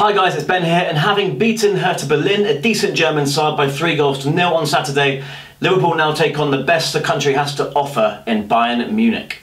Hi guys, it's Ben here, and having beaten Hertha Berlin, a decent German side, by three goals to nil on Saturday, Liverpool now take on the best the country has to offer in Bayern Munich.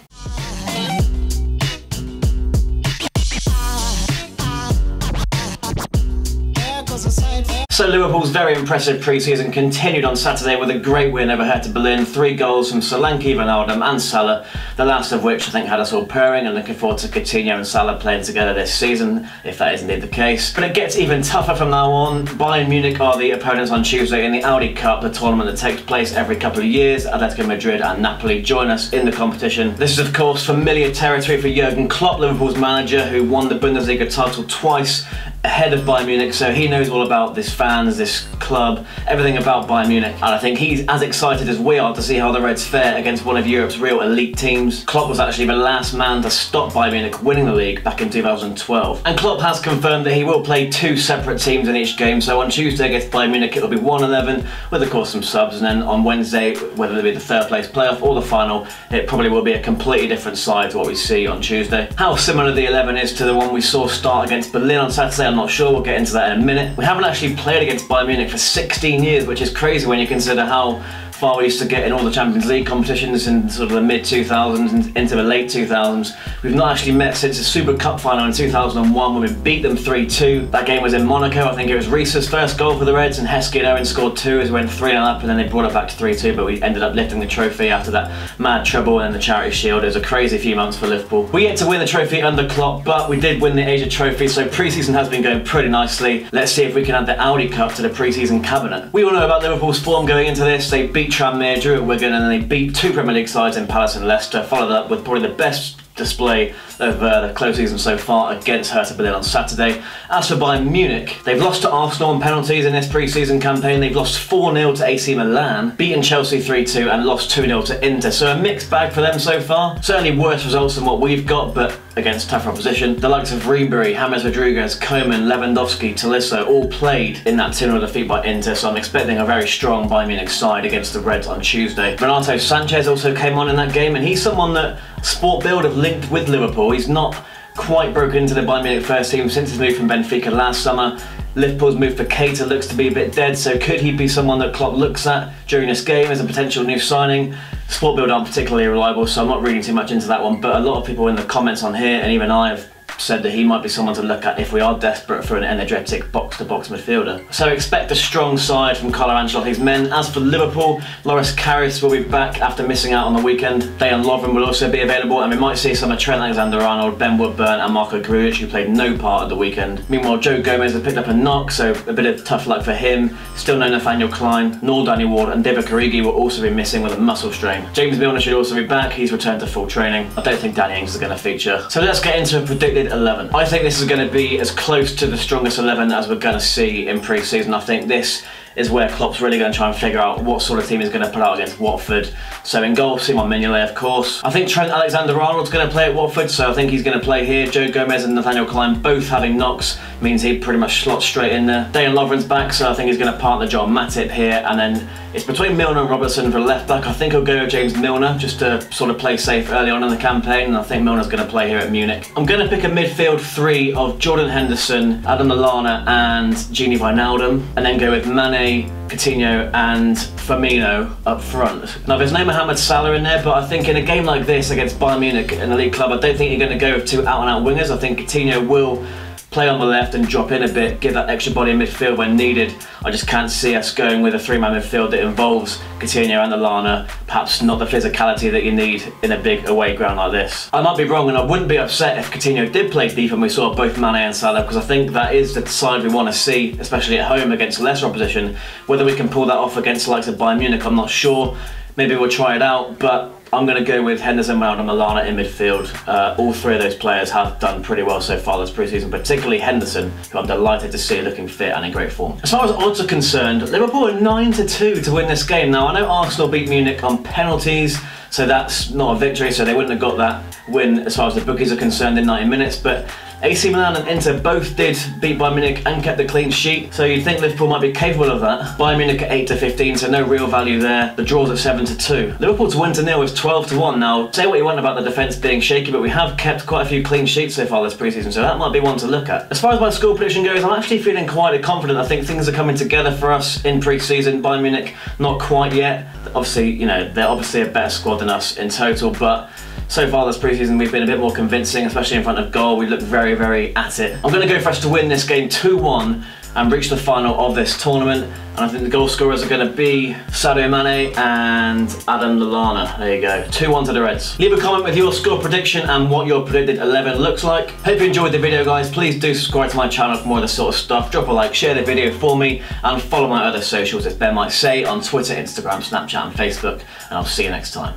So Liverpool's very impressive pre-season continued on Saturday with a great win over Hertha Berlin, three goals from Solanke, Wijnaldum and Salah, the last of which I think had us all purring and looking forward to Coutinho and Salah playing together this season, if that is indeed the case. But it gets even tougher from now on. Bayern Munich are the opponents on Tuesday in the Audi Cup, the tournament that takes place every couple of years. Atletico Madrid and Napoli join us in the competition. This is of course familiar territory for Jurgen Klopp, Liverpool's manager, who won the Bundesliga title twice ahead of Bayern Munich, so he knows all about this fans, this club, everything about Bayern Munich. And I think he's as excited as we are to see how the Reds fare against one of Europe's real elite teams. Klopp was actually the last man to stop Bayern Munich winning the league back in 2012. And Klopp has confirmed that he will play two separate teams in each game, so on Tuesday against Bayern Munich it'll be 1-11 with of course some subs, and then on Wednesday, whether it be the third place playoff or the final, it probably will be a completely different side to what we see on Tuesday. How similar the 11 is to the one we saw start against Berlin on Saturday, I'm not sure, we'll get into that in a minute. We haven't actually played against Bayern Munich for 16 years, which is crazy when you consider how far we used to get in all the Champions League competitions in sort of the mid 2000s and into the late 2000s. We've not actually met since the Super Cup final in 2001 when we beat them 3-2. That game was in Monaco. I think it was Riise's first goal for the Reds and Heskey and Owen scored two as we went 3-0 up and then they brought it back to 3-2 but we ended up lifting the trophy after that mad treble and the Charity Shield. It was a crazy few months for Liverpool. We yet to win the trophy under Klopp but we did win the Asia Trophy so pre-season has been going pretty nicely. Let's see if we can add the Audi Cup to the pre-season cabinet. We all know about Liverpool's form going into this. They beat Tranmere, drew at Wigan and then they beat two Premier League sides in Palace and Leicester, followed up with probably the best display of uh, the close season so far against Hertha Berlin on Saturday. As for Bayern Munich, they've lost to Arsenal on penalties in this pre-season campaign. They've lost 4-0 to AC Milan, beaten Chelsea 3-2 and lost 2-0 to Inter. So a mixed bag for them so far. Certainly worse results than what we've got, but against tougher opposition. The likes of Ribery, James Rodriguez, Coman, Lewandowski, Tolisso all played in that 2-0 defeat by Inter, so I'm expecting a very strong Bayern Munich side against the Reds on Tuesday. Renato Sanches also came on in that game, and he's someone that Sport Bild have linked with Liverpool. He's not quite broken into the Bayern Munich first team since his move from Benfica last summer. Liverpool's move for Keita looks to be a bit dead, so could he be someone that Klopp looks at during this game as a potential new signing? Sport Bild aren't particularly reliable, so I'm not reading too much into that one, but a lot of people in the comments on here, and even I have said that he might be someone to look at if we are desperate for an energetic box-to-box midfielder. So expect a strong side from Carlo Ancelotti's men. As for Liverpool, Loris Karius will be back after missing out on the weekend. Dejan Lovren will also be available and we might see some of Trent Alexander-Arnold, Ben Woodburn and Marko Grujic who played no part of the weekend. Meanwhile, Joe Gomez has picked up a knock, so a bit of tough luck for him. Still no Nathaniel Clyne, nor Danny Ward and Divock Origi will also be missing with a muscle strain. James Milner should also be back, he's returned to full training. I don't think Danny Ings is going to feature. So let's get into a predicted 11. I think this is going to be as close to the strongest 11 as we're going to see in pre-season. I think this is where Klopp's really going to try and figure out what sort of team he's going to put out against Watford. So in goal, Simon Mignolet, of course. I think Trent Alexander-Arnold's going to play at Watford, so I think he's going to play here. Joe Gomez and Nathaniel Clyne both having knocks means he pretty much slots straight in there. Dejan Lovren's back, so I think he's going to partner Joel Matip here, and then it's between Milner and Robertson for left back. I think I'll go with James Milner just to sort of play safe early on in the campaign, and I think Milner's going to play here at Munich. I'm going to pick a midfield three of Jordan Henderson, Adam Lallana, and Gini Wijnaldum, and then go with Mane, Coutinho and Firmino up front. Now there's no Mohamed Salah in there, but I think in a game like this against Bayern Munich the league club, I don't think you're going to go with two out-and-out -out wingers. I think Coutinho will play on the left and drop in a bit, give that extra body in midfield when needed. I just can't see us going with a three-man midfield that involves Coutinho and Lallana, perhaps not the physicality that you need in a big away ground like this. I might be wrong and I wouldn't be upset if Coutinho did play deep and we saw both Mane and Salah because I think that is the side we want to see, especially at home against lesser opposition. Whether we can pull that off against the likes of Bayern Munich, I'm not sure. Maybe we'll try it out, but I'm going to go with Henderson, Mount and Lallana in midfield. Uh, all three of those players have done pretty well so far this pre-season, particularly Henderson, who I'm delighted to see looking fit and in great form. As far as odds are concerned, Liverpool are 9 to 2 to win this game. Now, I know Arsenal beat Munich on penalties, so that's not a victory, so they wouldn't have got that win as far as the bookies are concerned in 90 minutes, but AC Milan and Inter both did beat Bayern Munich and kept the clean sheet, so you'd think Liverpool might be capable of that. Bayern Munich at 8 to 15, so no real value there. The draws at 7 to 2. Liverpool to win to nil is 12 to 1. Now, say what you want about the defence being shaky, but we have kept quite a few clean sheets so far this preseason, so that might be one to look at. As far as my score prediction goes, I'm actually feeling quite confident. I think things are coming together for us in pre-season. Bayern Munich, not quite yet. Obviously, you know, they're obviously a better squad than us in total, but so far this preseason we've been a bit more convincing, especially in front of goal. We look very, very at it. I'm going to go for us to win this game 2-1 and reach the final of this tournament. And I think the goal scorers are going to be Sadio Mane and Adam Lallana. There you go. 2-1 to the Reds. Leave a comment with your score prediction and what your predicted 11 looks like. Hope you enjoyed the video, guys. Please do subscribe to my channel for more of this sort of stuff. Drop a like, share the video for me, and follow my other socials, as Ben might say, on Twitter, Instagram, Snapchat, and Facebook. And I'll see you next time.